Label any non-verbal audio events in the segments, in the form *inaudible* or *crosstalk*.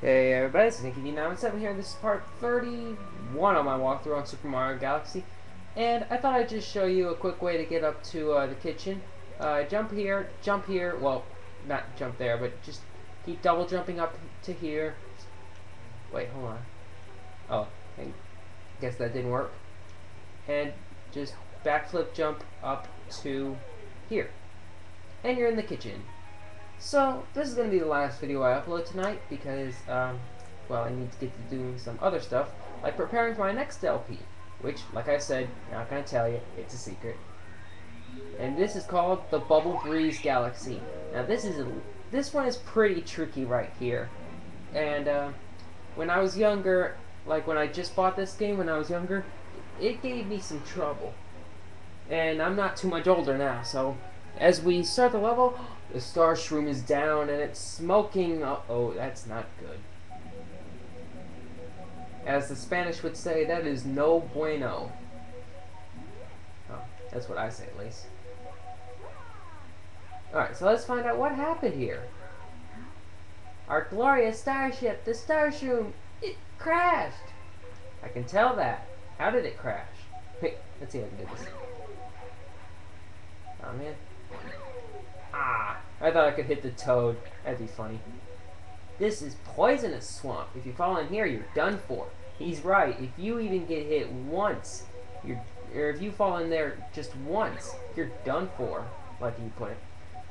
Hey everybody, it's Nicky917 here. This is part 31 on my walkthrough on Super Mario Galaxy. And I thought I'd just show you a quick way to get up to uh, the kitchen. Uh, jump here, jump here, well, not jump there, but just keep double jumping up to here. Wait, hold on. Oh, I guess that didn't work. And just backflip jump up to here. And you're in the kitchen. So, this is going to be the last video I upload tonight because, um, well, I need to get to doing some other stuff, like preparing for my next LP, which, like I said, not going to tell you, it's a secret. And this is called the Bubble Breeze Galaxy. Now, this is a, this one is pretty tricky right here. And, uh, when I was younger, like when I just bought this game when I was younger, it gave me some trouble. And I'm not too much older now, so as we start the level, the Starshroom is down and it's smoking. Uh oh, that's not good. As the Spanish would say, that is no bueno. Oh, that's what I say at least. Alright, so let's find out what happened here. Our glorious starship, the Starshroom, it crashed. I can tell that. How did it crash? *laughs* Let's see if I can do this. Oh man. I thought I could hit the toad. That'd be funny. This is poisonous swamp. If you fall in here, you're done for. He's right. If you even get hit once, you're, or if you fall in there just once, you're done for. Like you put it.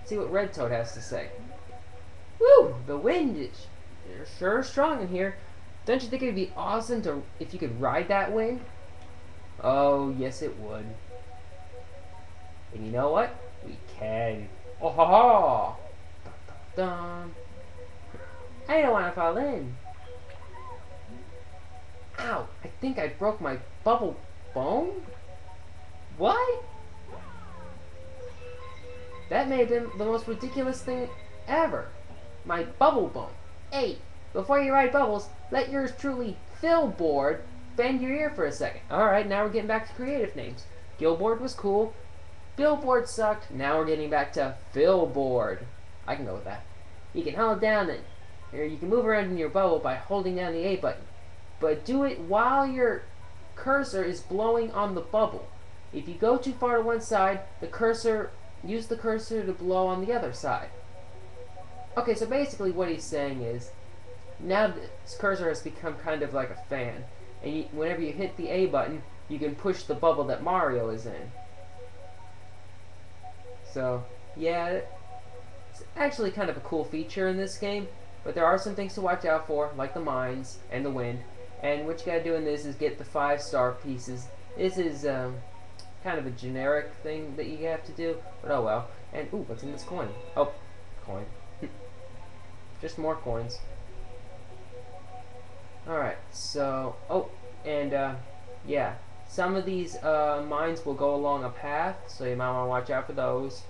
See what Red Toad has to say. Woo! The wind is sure strong in here. Don't you think it'd be awesome to if you could ride that wind? Oh, yes it would. And you know what? We can. Oh ha ha! Dun. I don't want to fall in. Ow! I think I broke my bubble bone? What? That may have been the most ridiculous thing ever. My bubble bone. Hey, before you ride bubbles, let yours truly Philboard bend your ear for a second. Alright, now we're getting back to creative names. Gilboard was cool. Billboard sucked. Now we're getting back to Philboard. I can go with that. You can hold down and or you can move around in your bubble by holding down the A button. But do it while your cursor is blowing on the bubble. If you go too far to one side, the cursor use the cursor to blow on the other side. Okay, so basically what he's saying is now this cursor has become kind of like a fan. And you, whenever you hit the A button, you can push the bubble that Mario is in. So, yeah, it's actually kind of a cool feature in this game, but there are some things to watch out for, like the mines and the wind. And what you gotta do in this is get the five star pieces. This is um, kind of a generic thing that you have to do, but oh well. And, ooh, what's in this coin? Oh, coin. *laughs* Just more coins. Alright, so, oh, and, uh, yeah, some of these uh, mines will go along a path, so you might want to watch out for those.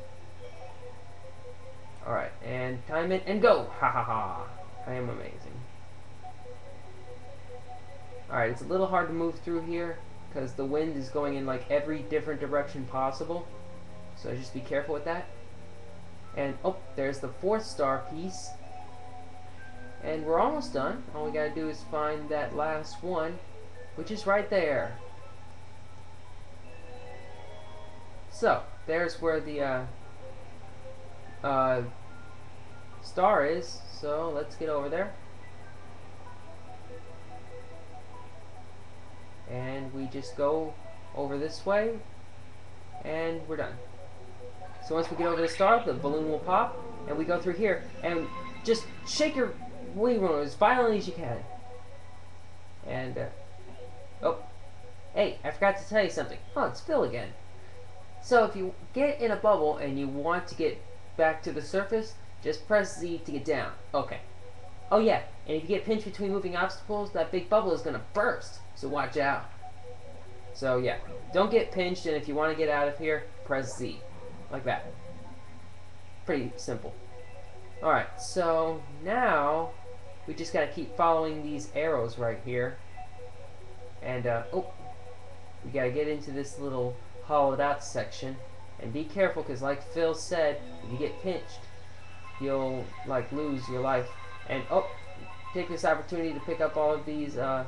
Alright, and time it, and go! *laughs* Ha ha ha! I am amazing. Alright, it's a little hard to move through here, because the wind is going in like every different direction possible. So just be careful with that. And, oh, there's the fourth star piece. And we're almost done. All we gotta do is find that last one, which is right there. So, there's where the uh, uh, star is. So, let's get over there. And we just go over this way. And we're done. So once we get over the star, the balloon will pop. And we go through here. And just shake your wing as violently as you can. And, uh, oh, hey, I forgot to tell you something. Oh, it's Phil again. So if you get in a bubble and you want to get back to the surface, just press Z to get down. Okay. Oh yeah, and if you get pinched between moving obstacles, that big bubble is going to burst. So watch out. So yeah, don't get pinched, and if you want to get out of here, press Z. Like that. Pretty simple. Alright, so now we just got to keep following these arrows right here. And, uh, oh, we got to get into this little hollowed out section. And be careful, because like Phil said, if you get pinched, you'll, like, lose your life. And, oh, take this opportunity to pick up all of these, uh,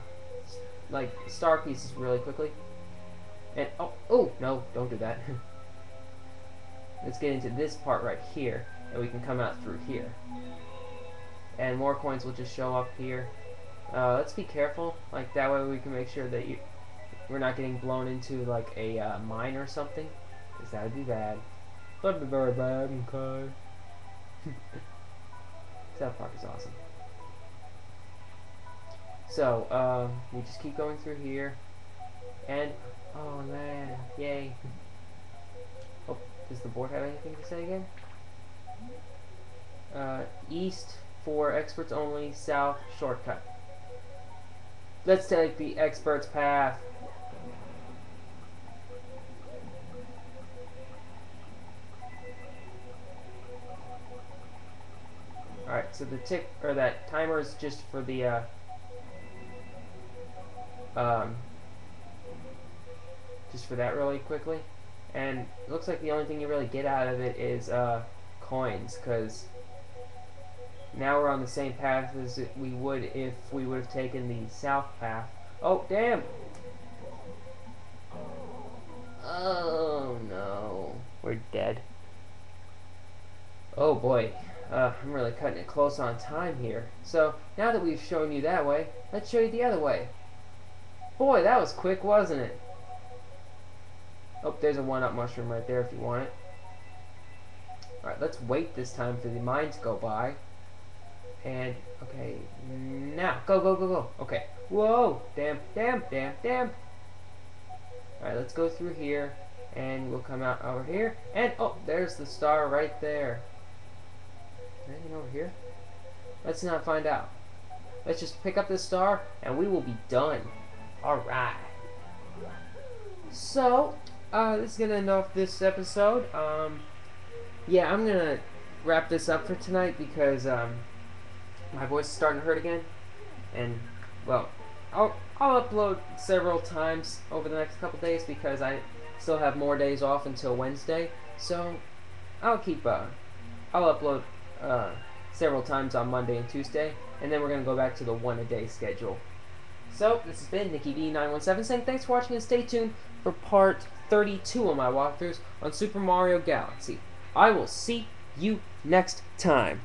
like, star pieces really quickly. And, oh, oh, no, don't do that. *laughs* Let's get into this part right here, and we can come out through here. And more coins will just show up here. Uh, let's be careful, like, that way we can make sure that you, we're not getting blown into, like, a uh, mine or something. Because that would be bad. That'd be very bad, okay. *laughs* South Park is awesome. So, um, we just keep going through here. And, oh man, yay. *laughs* Oh, does the board have anything to say again? Uh, east for experts only, south shortcut. Let's take the expert's path. Alright, so the tick, or that timer is just for the, uh, um, just for that really quickly. And looks like the only thing you really get out of it is, uh, coins, because now we're on the same path as we would if we would have taken the south path. Oh, damn! Oh, no. We're dead. Oh, boy. Uh, I'm really cutting it close on time here. So, now that we've shown you that way, let's show you the other way. Boy, that was quick, wasn't it? Oh, there's a one-up mushroom right there if you want it. Alright, let's wait this time for the mines to go by. And, okay, now, go, go, go, go. Okay, whoa, damn, damn, damn, damn. Alright, let's go through here, and we'll come out over here. And, oh, there's the star right there. Anything over here? Let's not find out. Let's just pick up this star, and we will be done. Alright. So, uh, this is going to end off this episode. Um, yeah, I'm going to wrap this up for tonight because, um, my voice is starting to hurt again. And, well, I'll, I'll upload several times over the next couple days because I still have more days off until Wednesday. So, I'll keep, uh, I'll upload uh, several times on Monday and Tuesday, and then we're going to go back to the one-a-day schedule. So, this has been NickyV917 saying thanks for watching and stay tuned for part 32 of my walkthroughs on Super Mario Galaxy. I will see you next time.